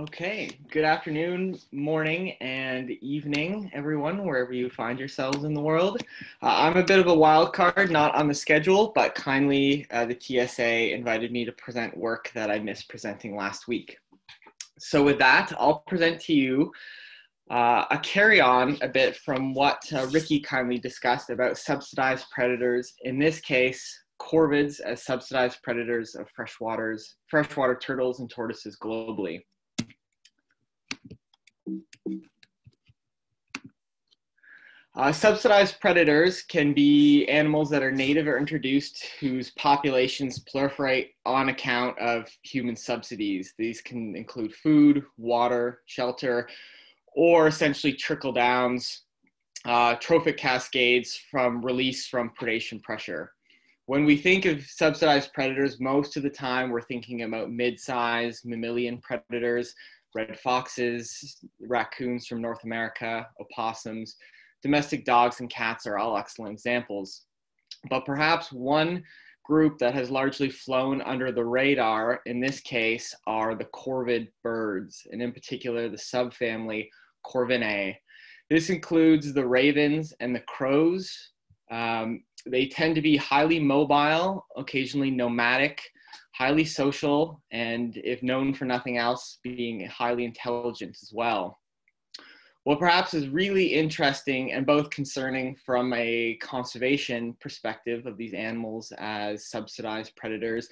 Okay, good afternoon, morning, and evening, everyone, wherever you find yourselves in the world. Uh, I'm a bit of a wild card, not on the schedule, but kindly uh, the TSA invited me to present work that I missed presenting last week. So with that, I'll present to you uh, a carry on a bit from what uh, Ricky kindly discussed about subsidized predators, in this case, corvids as subsidized predators of freshwaters, freshwater turtles and tortoises globally. Uh, subsidized predators can be animals that are native or introduced whose populations proliferate on account of human subsidies. These can include food, water, shelter, or essentially trickle downs, uh, trophic cascades from release from predation pressure. When we think of subsidized predators, most of the time we're thinking about mid-sized mammalian predators red foxes, raccoons from North America, opossums, domestic dogs and cats are all excellent examples. But perhaps one group that has largely flown under the radar in this case are the corvid birds, and in particular the subfamily Corvinae. This includes the ravens and the crows. Um, they tend to be highly mobile, occasionally nomadic, highly social, and if known for nothing else, being highly intelligent as well. What perhaps is really interesting and both concerning from a conservation perspective of these animals as subsidized predators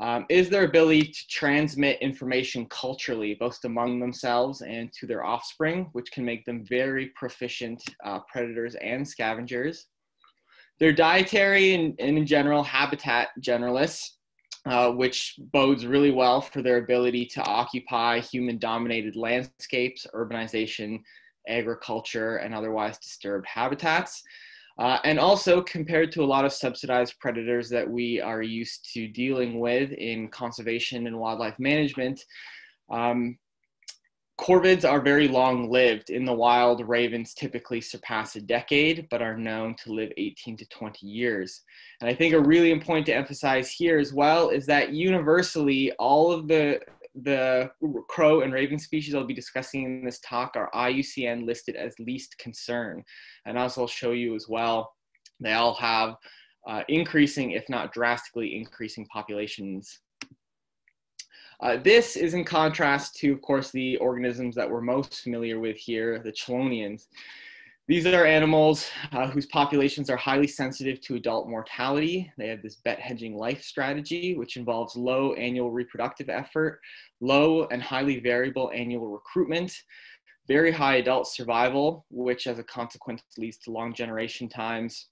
um, is their ability to transmit information culturally, both among themselves and to their offspring, which can make them very proficient uh, predators and scavengers. Their dietary and, and in general habitat generalists uh, which bodes really well for their ability to occupy human dominated landscapes, urbanization, agriculture, and otherwise disturbed habitats. Uh, and also compared to a lot of subsidized predators that we are used to dealing with in conservation and wildlife management, um, Corvids are very long lived. In the wild, ravens typically surpass a decade, but are known to live 18 to 20 years. And I think a really important to emphasize here as well is that universally, all of the the crow and raven species I'll be discussing in this talk are IUCN listed as least concern. And as I'll show you as well, they all have uh, increasing, if not drastically increasing populations uh, this is in contrast to, of course, the organisms that we're most familiar with here, the chelonians. These are animals uh, whose populations are highly sensitive to adult mortality. They have this bet hedging life strategy, which involves low annual reproductive effort, low and highly variable annual recruitment, very high adult survival, which as a consequence leads to long generation times.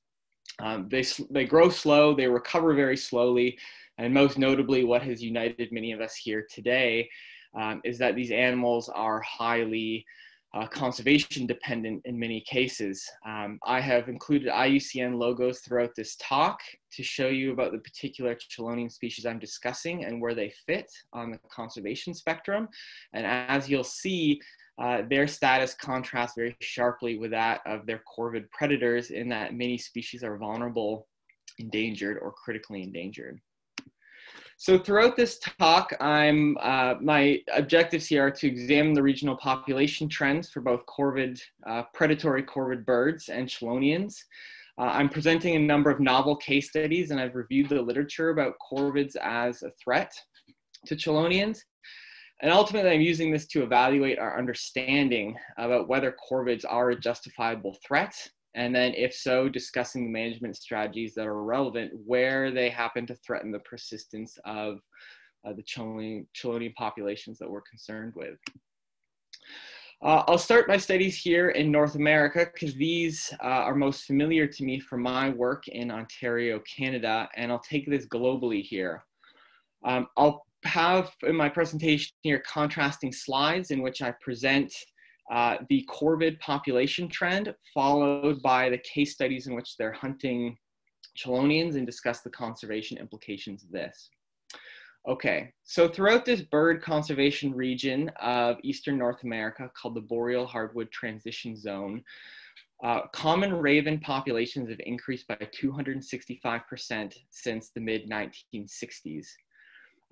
Um, they, they grow slow, they recover very slowly, and most notably, what has united many of us here today um, is that these animals are highly uh, conservation dependent in many cases. Um, I have included IUCN logos throughout this talk to show you about the particular chelonian species I'm discussing and where they fit on the conservation spectrum. And as you'll see, uh, their status contrasts very sharply with that of their corvid predators in that many species are vulnerable, endangered, or critically endangered. So throughout this talk, I'm, uh, my objectives here are to examine the regional population trends for both corvid, uh, predatory corvid birds and chelonians. Uh, I'm presenting a number of novel case studies and I've reviewed the literature about corvids as a threat to chelonians. And ultimately, I'm using this to evaluate our understanding about whether corvids are a justifiable threat and then, if so, discussing the management strategies that are relevant where they happen to threaten the persistence of uh, the chelonian, populations that we're concerned with. Uh, I'll start my studies here in North America because these uh, are most familiar to me from my work in Ontario, Canada, and I'll take this globally here. Um, I'll have in my presentation here contrasting slides in which I present uh, the corvid population trend, followed by the case studies in which they're hunting chelonians and discuss the conservation implications of this. Okay, so throughout this bird conservation region of Eastern North America called the Boreal Hardwood Transition Zone, uh, common raven populations have increased by 265% since the mid 1960s.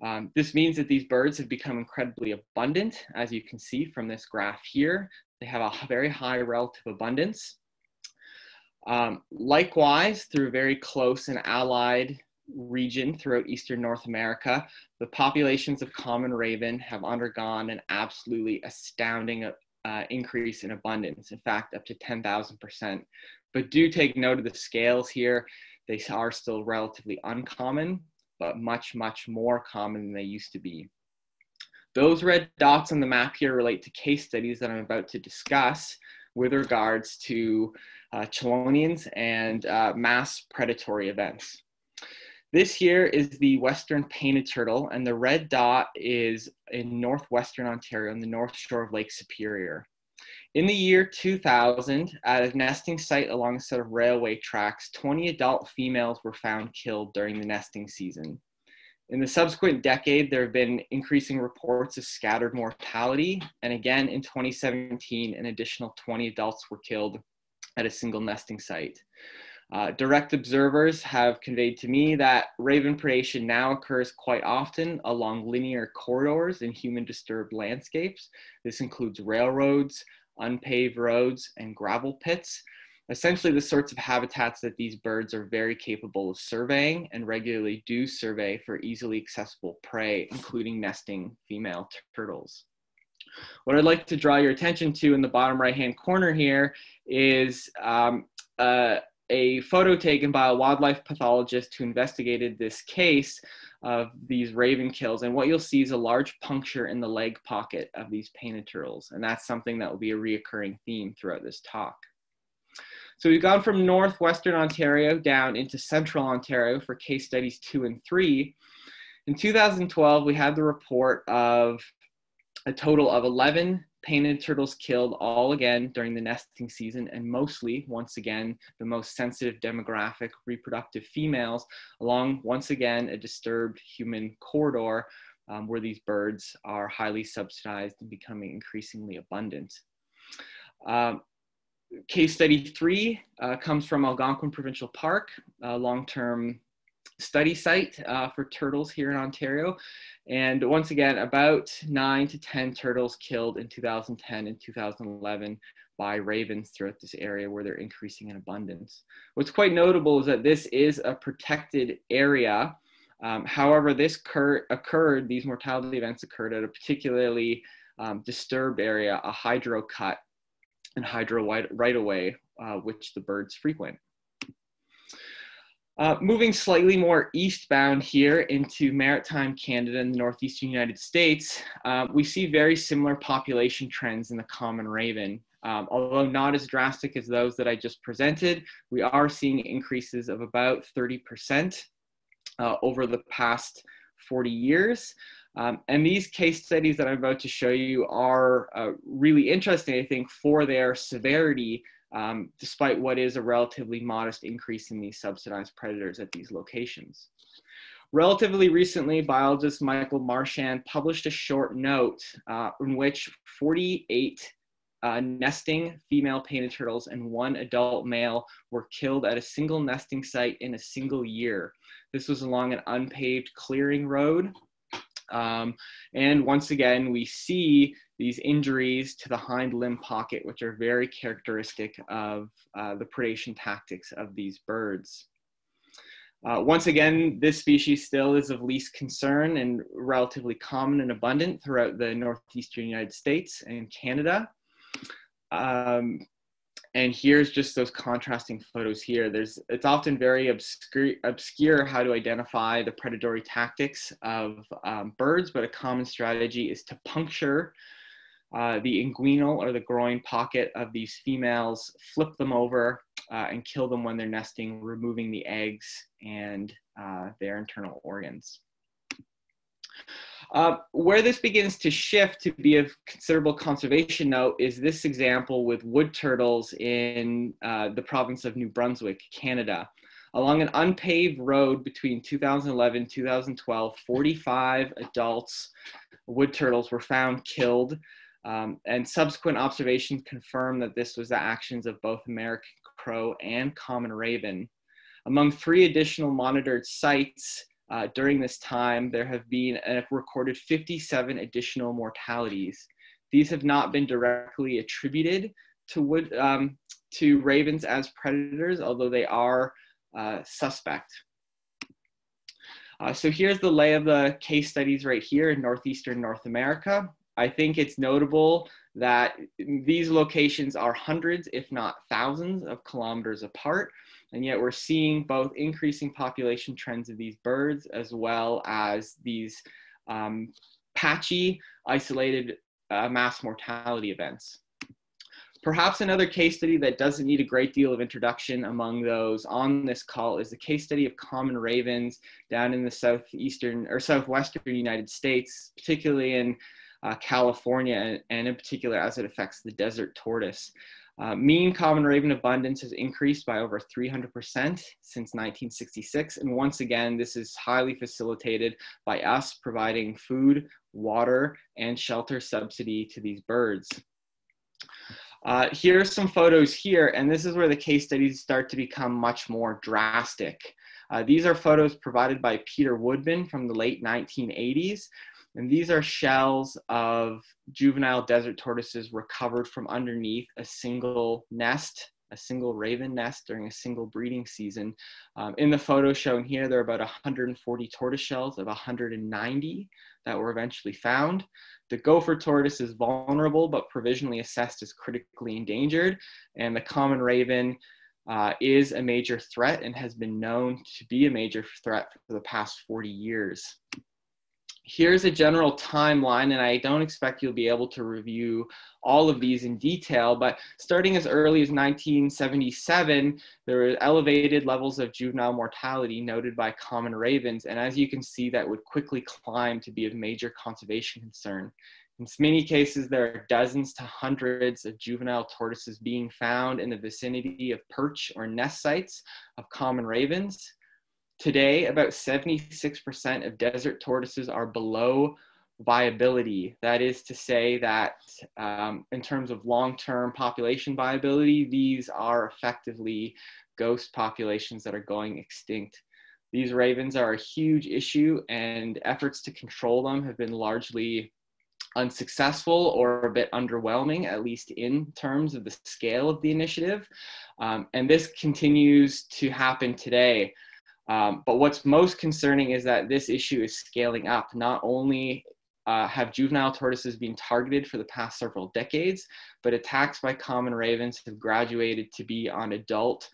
Um, this means that these birds have become incredibly abundant, as you can see from this graph here. They have a very high relative abundance. Um, likewise, through a very close and allied region throughout Eastern North America, the populations of common raven have undergone an absolutely astounding uh, increase in abundance. In fact, up to 10,000%. But do take note of the scales here. They are still relatively uncommon, but much, much more common than they used to be. Those red dots on the map here relate to case studies that I'm about to discuss with regards to uh, chelonians and uh, mass predatory events. This here is the western painted turtle, and the red dot is in northwestern Ontario, on the north shore of Lake Superior. In the year 2000, at a nesting site along a set of railway tracks, 20 adult females were found killed during the nesting season. In the subsequent decade, there have been increasing reports of scattered mortality, and again in 2017, an additional 20 adults were killed at a single nesting site. Uh, direct observers have conveyed to me that raven predation now occurs quite often along linear corridors in human disturbed landscapes. This includes railroads, unpaved roads, and gravel pits. Essentially, the sorts of habitats that these birds are very capable of surveying and regularly do survey for easily accessible prey, including nesting female turtles. What I'd like to draw your attention to in the bottom right hand corner here is um, uh, a photo taken by a wildlife pathologist who investigated this case of these raven kills. And what you'll see is a large puncture in the leg pocket of these painted turtles. And that's something that will be a reoccurring theme throughout this talk. So we've gone from northwestern Ontario down into central Ontario for case studies two and three. In 2012, we had the report of a total of 11 painted turtles killed all again during the nesting season and mostly once again the most sensitive demographic reproductive females along once again a disturbed human corridor um, where these birds are highly subsidized and becoming increasingly abundant. Um, case study three uh, comes from Algonquin Provincial Park, a long-term study site uh, for turtles here in Ontario. And once again, about nine to 10 turtles killed in 2010 and 2011 by ravens throughout this area where they're increasing in abundance. What's quite notable is that this is a protected area. Um, however, this occur occurred, these mortality events occurred at a particularly um, disturbed area, a hydro cut and hydro right away, uh, which the birds frequent. Uh, moving slightly more eastbound here into maritime Canada and the northeastern United States, uh, we see very similar population trends in the common raven. Um, although not as drastic as those that I just presented, we are seeing increases of about 30% uh, over the past 40 years. Um, and these case studies that I'm about to show you are uh, really interesting, I think, for their severity um, despite what is a relatively modest increase in these subsidized predators at these locations. Relatively recently, biologist Michael Marchand published a short note uh, in which 48 uh, nesting female painted turtles and one adult male were killed at a single nesting site in a single year. This was along an unpaved clearing road. Um, and once again, we see these injuries to the hind limb pocket, which are very characteristic of uh, the predation tactics of these birds. Uh, once again, this species still is of least concern and relatively common and abundant throughout the northeastern United States and Canada. Um, and here's just those contrasting photos here. There's, it's often very obscure, obscure how to identify the predatory tactics of um, birds, but a common strategy is to puncture uh, the inguinal or the groin pocket of these females, flip them over uh, and kill them when they're nesting, removing the eggs and uh, their internal organs. Uh, where this begins to shift to be of considerable conservation note is this example with wood turtles in uh, the province of New Brunswick, Canada. Along an unpaved road between 2011 2012, 45 adults wood turtles were found killed um, and subsequent observations confirm that this was the actions of both American crow and common raven. Among three additional monitored sites uh, during this time, there have been uh, recorded 57 additional mortalities. These have not been directly attributed to wood um, to ravens as predators, although they are uh, suspect. Uh, so here's the lay of the case studies right here in northeastern North America. I think it's notable that these locations are hundreds, if not thousands, of kilometers apart. And yet we're seeing both increasing population trends of these birds as well as these um, patchy, isolated uh, mass mortality events. Perhaps another case study that doesn't need a great deal of introduction among those on this call is the case study of common ravens down in the southeastern or southwestern United States, particularly in uh, California, and, and, in particular as it affects the desert tortoise. Uh, mean common raven abundance has increased by over 300% since 1966. And once again, this is highly facilitated by us providing food, water, and shelter subsidy to these birds. Uh, here are some photos here, and this is where the case studies start to become much more drastic. Uh, these are photos provided by Peter Woodman from the late 1980s, and these are shells of juvenile desert tortoises recovered from underneath a single nest, a single raven nest during a single breeding season. Um, in the photo shown here, there are about 140 tortoise shells of 190 that were eventually found. The gopher tortoise is vulnerable but provisionally assessed as critically endangered, and the common raven uh, is a major threat and has been known to be a major threat for the past 40 years here's a general timeline, and I don't expect you'll be able to review all of these in detail, but starting as early as 1977, there were elevated levels of juvenile mortality noted by common ravens, and as you can see, that would quickly climb to be a major conservation concern. In many cases, there are dozens to hundreds of juvenile tortoises being found in the vicinity of perch or nest sites of common ravens. Today, about 76% of desert tortoises are below viability. That is to say that um, in terms of long-term population viability, these are effectively ghost populations that are going extinct. These ravens are a huge issue and efforts to control them have been largely unsuccessful or a bit underwhelming, at least in terms of the scale of the initiative. Um, and this continues to happen today. Um, but what's most concerning is that this issue is scaling up. Not only uh, have juvenile tortoises been targeted for the past several decades, but attacks by common ravens have graduated to be on adult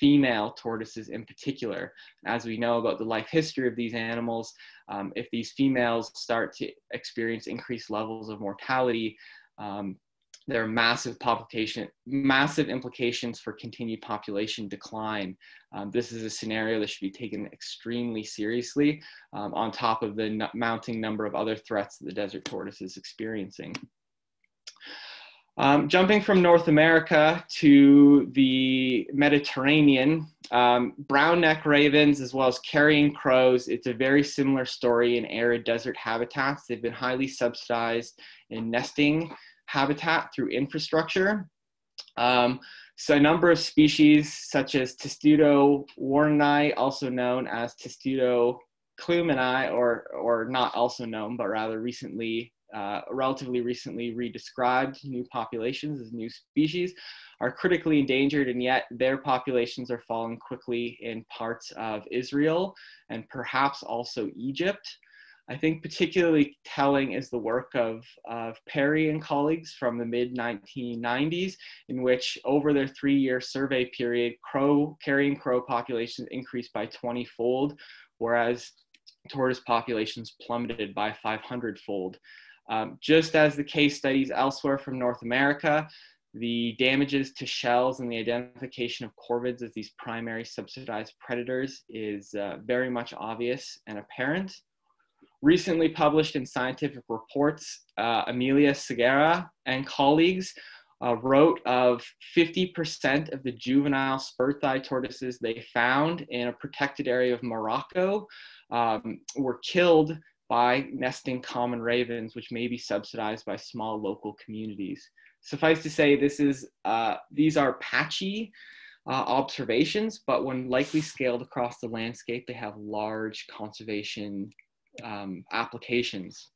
female tortoises in particular. As we know about the life history of these animals, um, if these females start to experience increased levels of mortality, um, there are massive population, massive implications for continued population decline. Um, this is a scenario that should be taken extremely seriously um, on top of the mounting number of other threats that the desert tortoise is experiencing. Um, jumping from North America to the Mediterranean, um, brown neck ravens as well as carrion crows, it's a very similar story in arid desert habitats. They've been highly subsidized in nesting habitat through infrastructure. Um, so a number of species such as Testudo werneri, also known as Testudo kleinmanni, or, or not also known, but rather recently, uh, relatively recently redescribed new populations as new species, are critically endangered and yet their populations are falling quickly in parts of Israel and perhaps also Egypt. I think particularly telling is the work of, of Perry and colleagues from the mid 1990s, in which over their three year survey period, crow, carrion crow populations increased by 20 fold, whereas tortoise populations plummeted by 500 fold. Um, just as the case studies elsewhere from North America, the damages to shells and the identification of corvids as these primary subsidized predators is uh, very much obvious and apparent recently published in Scientific Reports, uh, Amalia Segura and colleagues uh, wrote of 50% of the juvenile spur-thigh tortoises they found in a protected area of Morocco um, were killed by nesting common ravens, which may be subsidized by small local communities. Suffice to say, this is, uh, these are patchy uh, observations, but when likely scaled across the landscape, they have large conservation um, applications.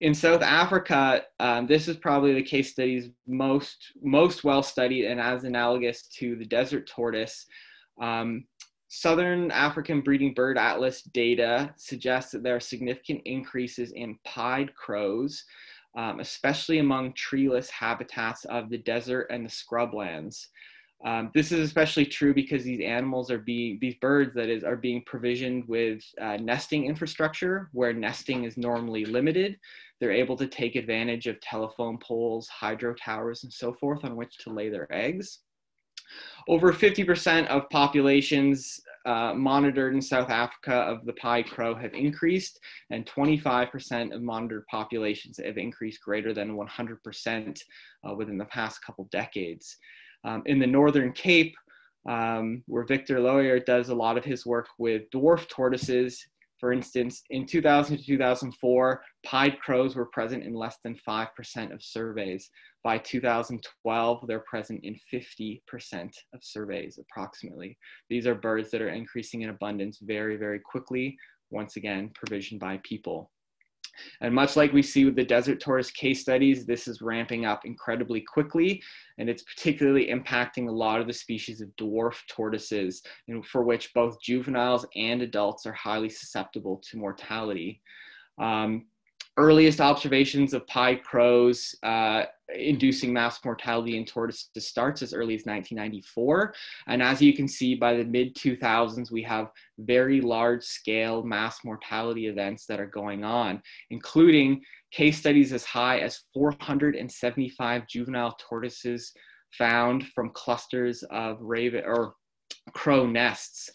In South Africa, um, this is probably the case studies most, most well studied and as analogous to the desert tortoise. Um, Southern African breeding bird atlas data suggests that there are significant increases in pied crows, um, especially among treeless habitats of the desert and the scrublands. Um, this is especially true because these animals are being, these birds that is, are being provisioned with uh, nesting infrastructure where nesting is normally limited. They're able to take advantage of telephone poles, hydro towers, and so forth on which to lay their eggs. Over 50% of populations uh, monitored in South Africa of the pied crow have increased, and 25% of monitored populations have increased greater than 100% uh, within the past couple decades. Um, in the Northern Cape, um, where Victor Loehr does a lot of his work with dwarf tortoises, for instance, in 2000 to 2004, pied crows were present in less than 5% of surveys. By 2012, they're present in 50% of surveys, approximately. These are birds that are increasing in abundance very, very quickly, once again, provisioned by people. And much like we see with the desert tortoise case studies, this is ramping up incredibly quickly, and it's particularly impacting a lot of the species of dwarf tortoises, for which both juveniles and adults are highly susceptible to mortality. Um, earliest observations of pied crows uh, inducing mass mortality in tortoises starts as early as 1994. And as you can see, by the mid 2000s, we have very large scale mass mortality events that are going on, including case studies as high as 475 juvenile tortoises found from clusters of raven or crow nests.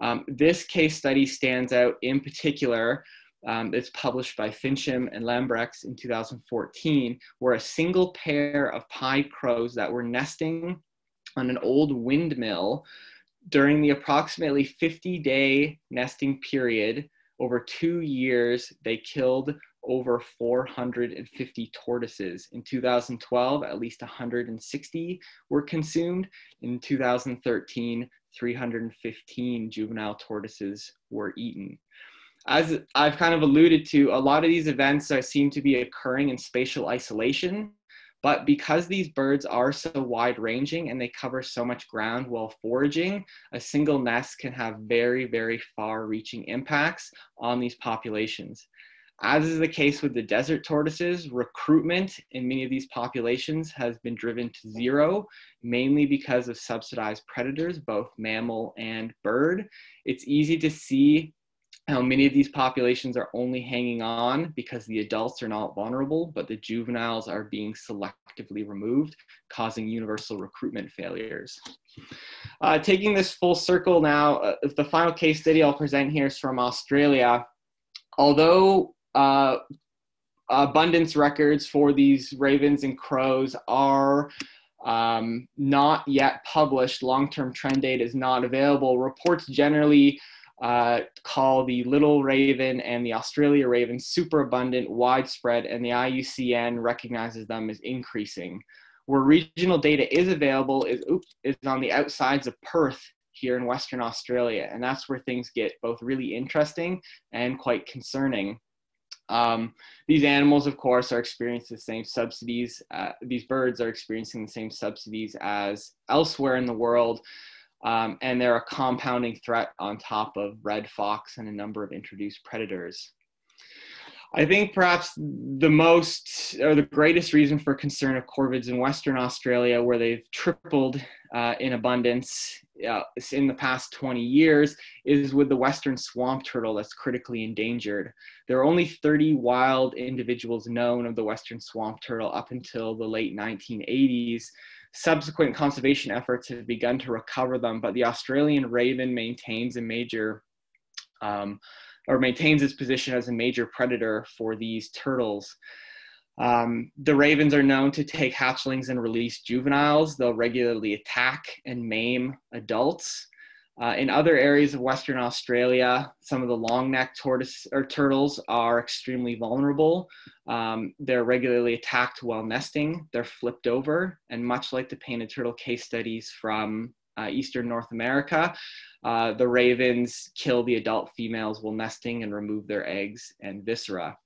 Um, this case study stands out in particular um, it's published by Fincham and Lambrechts in 2014, where a single pair of pied crows that were nesting on an old windmill during the approximately 50 day nesting period over two years, they killed over 450 tortoises. In 2012, at least 160 were consumed. In 2013, 315 juvenile tortoises were eaten as I've kind of alluded to, a lot of these events are, seem to be occurring in spatial isolation. But because these birds are so wide ranging and they cover so much ground while foraging, a single nest can have very, very far reaching impacts on these populations. As is the case with the desert tortoises, recruitment in many of these populations has been driven to zero, mainly because of subsidized predators, both mammal and bird. It's easy to see how many of these populations are only hanging on because the adults are not vulnerable, but the juveniles are being selectively removed, causing universal recruitment failures. Uh, taking this full circle now, uh, the final case study I'll present here is from Australia. Although uh, abundance records for these ravens and crows are um, not yet published, long-term trend data is not available. Reports generally uh, call the little raven and the Australia raven super abundant, widespread, and the IUCN recognizes them as increasing. Where regional data is available is, oops, is on the outsides of Perth here in Western Australia, and that's where things get both really interesting and quite concerning. Um, these animals, of course, are experiencing the same subsidies. Uh, these birds are experiencing the same subsidies as elsewhere in the world. Um, and they're a compounding threat on top of red fox and a number of introduced predators. I think perhaps the most or the greatest reason for concern of corvids in Western Australia, where they've tripled uh, in abundance uh, in the past 20 years, is with the Western swamp turtle that's critically endangered. There are only 30 wild individuals known of the Western swamp turtle up until the late 1980s, subsequent conservation efforts have begun to recover them, but the Australian raven maintains a major um, or maintains its position as a major predator for these turtles. Um, the ravens are known to take hatchlings and release juveniles. They'll regularly attack and maim adults. Uh, in other areas of Western Australia, some of the long-necked tortoise or turtles are extremely vulnerable. Um, they're regularly attacked while nesting. They're flipped over, and much like the painted turtle case studies from uh, Eastern North America, uh, the ravens kill the adult females while nesting and remove their eggs and viscera.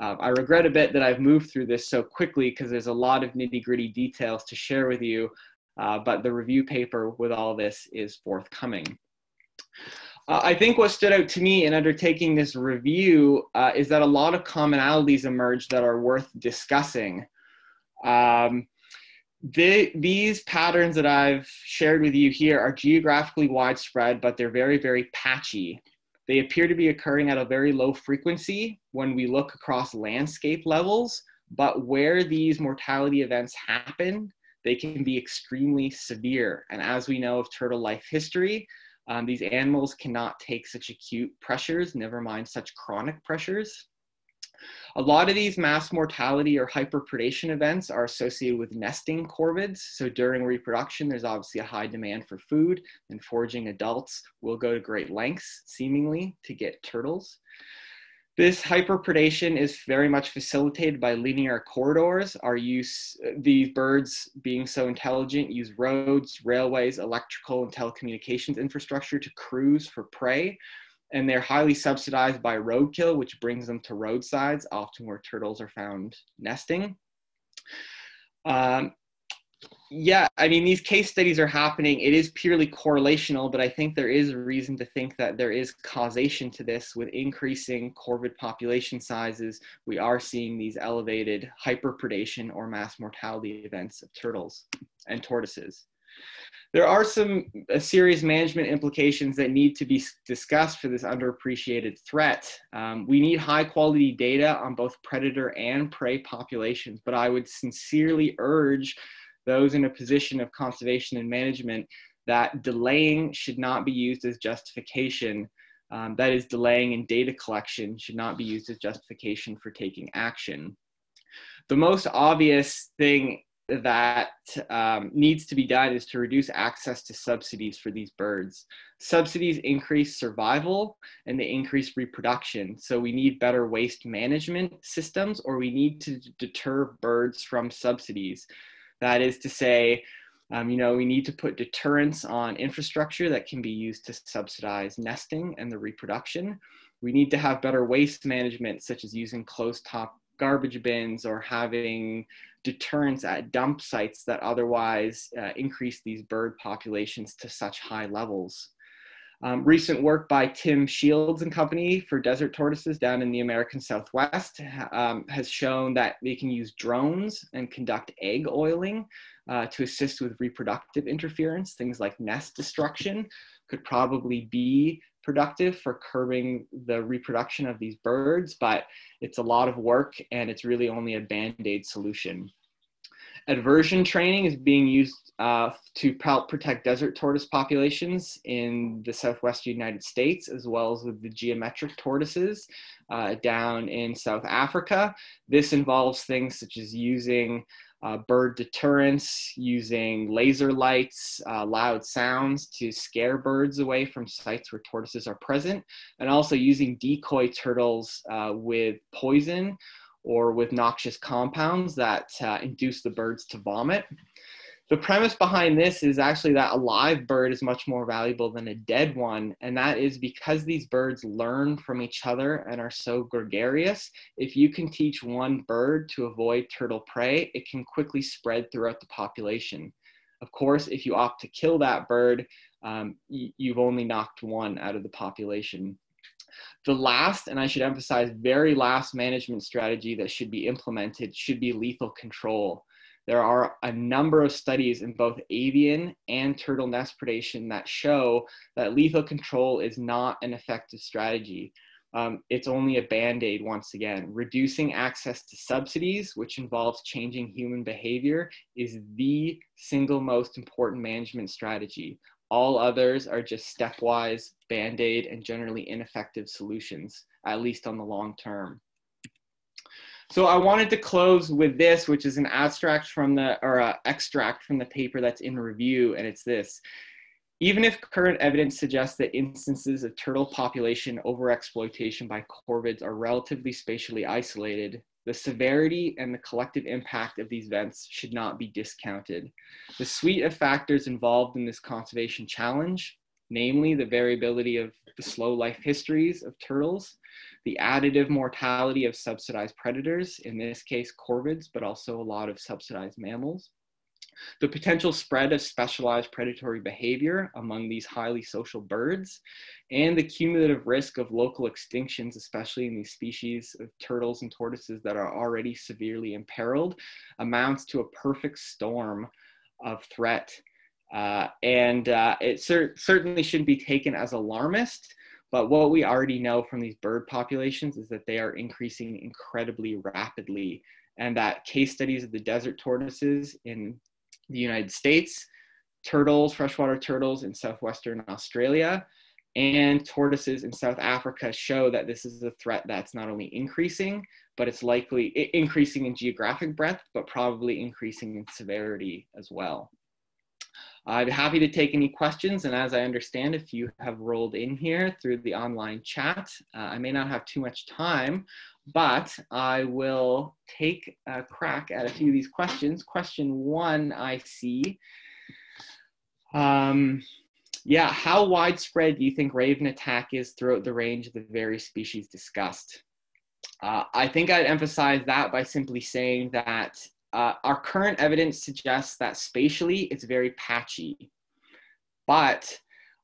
Uh, I regret a bit that I've moved through this so quickly because there's a lot of nitty gritty details to share with you, uh, but the review paper with all this is forthcoming. Uh, I think what stood out to me in undertaking this review uh, is that a lot of commonalities emerge that are worth discussing. Um, the, these patterns that I've shared with you here are geographically widespread, but they're very, very patchy. They appear to be occurring at a very low frequency when we look across landscape levels, but where these mortality events happen, they can be extremely severe. And as we know of turtle life history, um, these animals cannot take such acute pressures, never mind such chronic pressures. A lot of these mass mortality or hyperpredation events are associated with nesting corvids. So during reproduction, there's obviously a high demand for food and foraging adults will go to great lengths, seemingly, to get turtles. This hyperpredation is very much facilitated by linear corridors. Our use, these birds being so intelligent, use roads, railways, electrical and telecommunications infrastructure to cruise for prey. And they're highly subsidized by roadkill, which brings them to roadsides, often where turtles are found nesting. Um, yeah, I mean, these case studies are happening. It is purely correlational, but I think there is a reason to think that there is causation to this with increasing corvid population sizes. We are seeing these elevated hyperpredation or mass mortality events of turtles and tortoises. There are some uh, serious management implications that need to be discussed for this underappreciated threat. Um, we need high quality data on both predator and prey populations, but I would sincerely urge those in a position of conservation and management that delaying should not be used as justification. Um, that is, delaying in data collection should not be used as justification for taking action. The most obvious thing that um, needs to be done is to reduce access to subsidies for these birds. Subsidies increase survival and they increase reproduction. So we need better waste management systems or we need to deter birds from subsidies. That is to say, um, you know, we need to put deterrence on infrastructure that can be used to subsidize nesting and the reproduction. We need to have better waste management, such as using closed top garbage bins or having deterrence at dump sites that otherwise uh, increase these bird populations to such high levels. Um, recent work by Tim Shields and company for desert tortoises down in the American Southwest um, has shown that they can use drones and conduct egg oiling uh, to assist with reproductive interference. Things like nest destruction could probably be productive for curbing the reproduction of these birds, but it's a lot of work and it's really only a band-aid solution. Aversion training is being used uh, to help protect desert tortoise populations in the southwest United States, as well as with the geometric tortoises uh, down in South Africa. This involves things such as using uh, bird deterrence, using laser lights, uh, loud sounds to scare birds away from sites where tortoises are present, and also using decoy turtles uh, with poison or with noxious compounds that uh, induce the birds to vomit. The premise behind this is actually that a live bird is much more valuable than a dead one, and that is because these birds learn from each other and are so gregarious. If you can teach one bird to avoid turtle prey, it can quickly spread throughout the population. Of course, if you opt to kill that bird, um, you've only knocked one out of the population. The last, and I should emphasize, very last management strategy that should be implemented should be lethal control. There are a number of studies in both avian and turtle nest predation that show that lethal control is not an effective strategy. Um, it's only a band aid once again. Reducing access to subsidies, which involves changing human behavior, is the single most important management strategy. All others are just stepwise, band aid, and generally ineffective solutions, at least on the long term. So I wanted to close with this, which is an abstract from the, or an extract from the paper that's in review, and it's this. even if current evidence suggests that instances of turtle population overexploitation by corvids are relatively spatially isolated, the severity and the collective impact of these events should not be discounted. The suite of factors involved in this conservation challenge, namely the variability of the slow life histories of turtles, the additive mortality of subsidized predators, in this case corvids, but also a lot of subsidized mammals, the potential spread of specialized predatory behavior among these highly social birds, and the cumulative risk of local extinctions, especially in these species of turtles and tortoises that are already severely imperiled, amounts to a perfect storm of threat. Uh, and uh, it cer certainly shouldn't be taken as alarmist, but what we already know from these bird populations is that they are increasing incredibly rapidly and that case studies of the desert tortoises in the United States, turtles, freshwater turtles in southwestern Australia, and tortoises in South Africa show that this is a threat that's not only increasing, but it's likely increasing in geographic breadth, but probably increasing in severity as well. I'd be happy to take any questions, and as I understand, if you have rolled in here through the online chat, uh, I may not have too much time, but I will take a crack at a few of these questions. Question one I see. Um, yeah, how widespread do you think raven attack is throughout the range of the various species discussed? Uh, I think I'd emphasize that by simply saying that uh, our current evidence suggests that spatially it's very patchy, but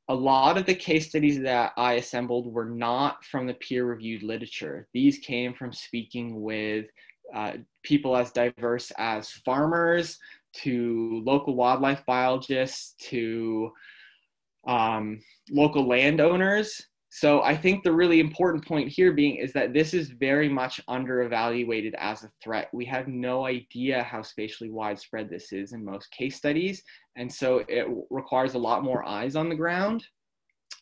a lot of the case studies that I assembled were not from the peer reviewed literature. These came from speaking with uh, people as diverse as farmers to local wildlife biologists to um, local landowners. So I think the really important point here being is that this is very much under evaluated as a threat. We have no idea how spatially widespread this is in most case studies. And so it requires a lot more eyes on the ground.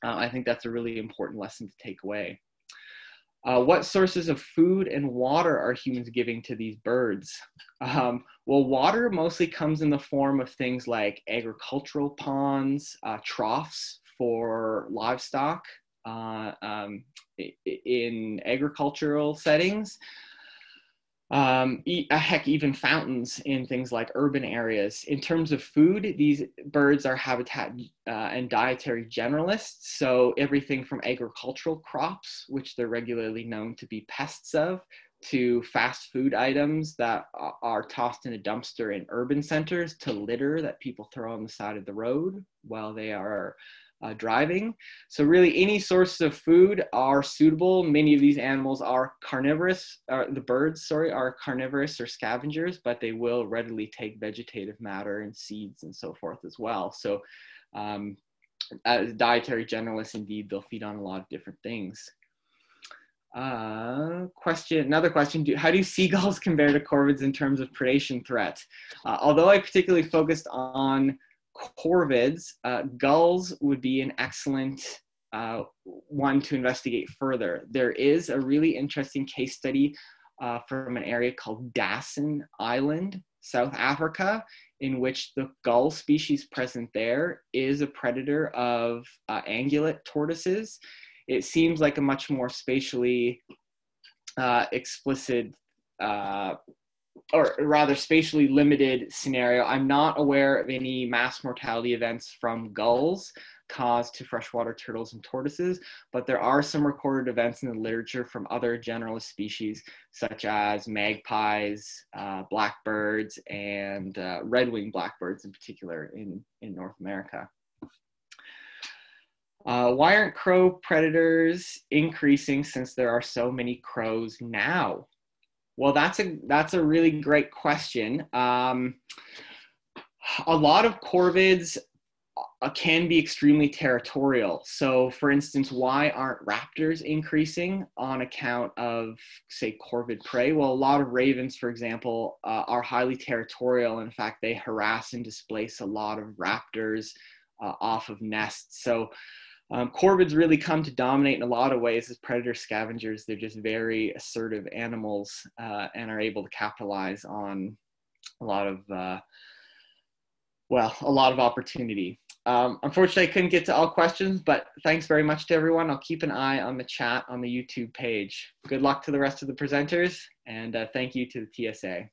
Uh, I think that's a really important lesson to take away. Uh, what sources of food and water are humans giving to these birds? Um, well, water mostly comes in the form of things like agricultural ponds, uh, troughs for livestock uh, um, in agricultural settings, um, a heck, even fountains in things like urban areas. In terms of food, these birds are habitat uh, and dietary generalists. So everything from agricultural crops, which they're regularly known to be pests of, to fast food items that are tossed in a dumpster in urban centers, to litter that people throw on the side of the road while they are uh, driving. So really any sources of food are suitable. Many of these animals are carnivorous, uh, the birds, sorry, are carnivorous or scavengers, but they will readily take vegetative matter and seeds and so forth as well. So um, as dietary generalists, indeed, they'll feed on a lot of different things. Uh, question, another question, do, how do seagulls compare to corvids in terms of predation threat? Uh, although I particularly focused on corvids, uh, gulls would be an excellent uh, one to investigate further. There is a really interesting case study uh, from an area called Dassen Island, South Africa, in which the gull species present there is a predator of uh, angulate tortoises. It seems like a much more spatially uh, explicit uh, or rather spatially limited scenario, I'm not aware of any mass mortality events from gulls caused to freshwater turtles and tortoises, but there are some recorded events in the literature from other generalist species, such as magpies, uh, blackbirds, and uh, red-winged blackbirds in particular in, in North America. Uh, why aren't crow predators increasing since there are so many crows now? Well, that's a that's a really great question. Um, a lot of corvids uh, can be extremely territorial. So, for instance, why aren't raptors increasing on account of, say, corvid prey? Well, a lot of ravens, for example, uh, are highly territorial. In fact, they harass and displace a lot of raptors uh, off of nests. So, um, corvids really come to dominate in a lot of ways as predator scavengers. They're just very assertive animals uh, and are able to capitalize on a lot of, uh, well, a lot of opportunity. Um, unfortunately, I couldn't get to all questions, but thanks very much to everyone. I'll keep an eye on the chat on the YouTube page. Good luck to the rest of the presenters, and uh, thank you to the TSA.